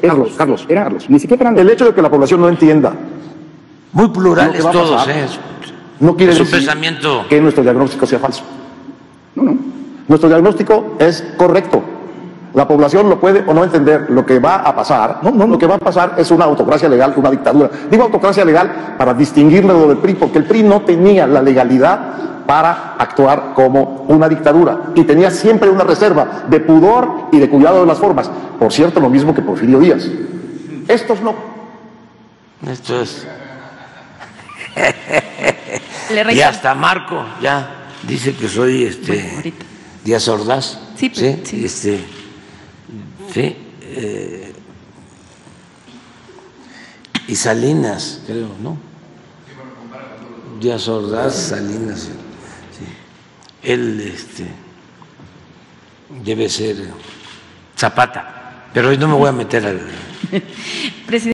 Carlos, Carlos, era Carlos. Ni siquiera eran El hecho de que la población no entienda Muy plurales todos, pasar. ¿eh? no quiere Es un decir pensamiento que nuestro diagnóstico sea falso. No, no. Nuestro diagnóstico es correcto. La población lo puede o no entender. Lo que va a pasar, no, no, lo que va a pasar es una autocracia legal, una dictadura. Digo autocracia legal para distinguirlo del PRI, porque el PRI no tenía la legalidad para actuar como una dictadura y tenía siempre una reserva de pudor y de cuidado de las formas. Por cierto, lo mismo que Porfirio Díaz. Estos no. Esto es. Y hasta Marco ya dice que soy este Bueno. Díaz Ordaz. Sí, pues, sí. Este, sí. eh, y Salinas, creo, ¿no? Díaz Ordaz, Salinas. Él este, debe ser Zapata. Pero hoy no me voy a meter al.